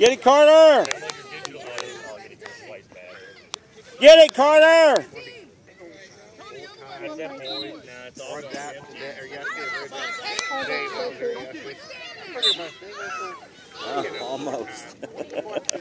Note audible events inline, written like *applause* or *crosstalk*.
Get it, Carter! Get it, Carter! Almost. *laughs*